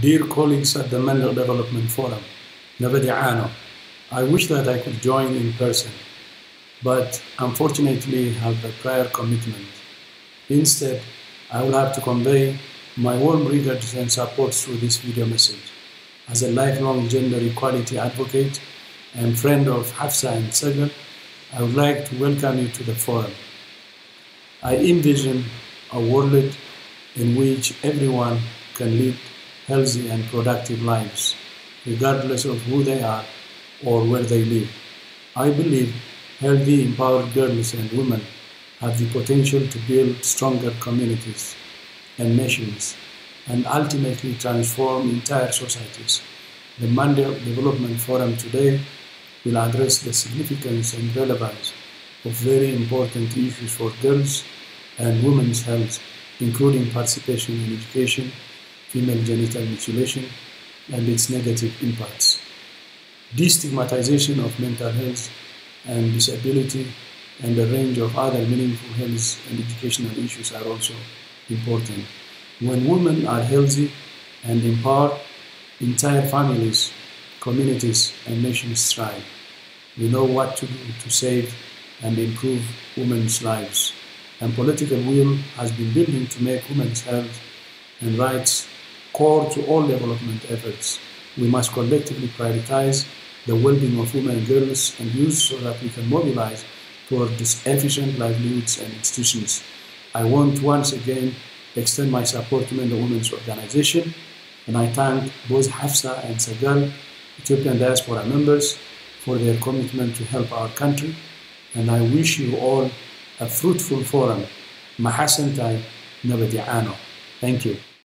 Dear colleagues at the Maandeeq Development Forum, Navadi Ano, I wish that I could join in person, but unfortunately have a prior commitment. Instead, I will have to convey my warm regards and support through this video message. As a lifelong gender equality advocate and friend of Hafsa and Sagal, I would like to welcome you to the forum. I envision a world in which everyone can lead healthy and productive lives, regardless of who they are or where they live. I believe healthy, empowered girls and women have the potential to build stronger communities and nations and ultimately transform entire societies. The Maandeeq Development Forum today will address the significance and relevance of very important issues for girls and women's health, including participation in education, female genital mutilation, and its negative impacts. Destigmatization of mental health and disability and a range of other meaningful health and educational issues are also important. When women are healthy and empowered, entire families, communities, and nations thrive. We know what to do to save and improve women's lives. And political will has been building to make women's health and rights core to all development efforts. We must collectively prioritize the well-being of women and girls and youth so that we can mobilize towards efficient livelihoods and institutions. I want once again extend my support to the Women's Organization and I thank both Hafsa and Sagal, Ethiopian diaspora members, for their commitment to help our country. And I wish you all a fruitful forum. Mahasantai Nabadiano. Thank you.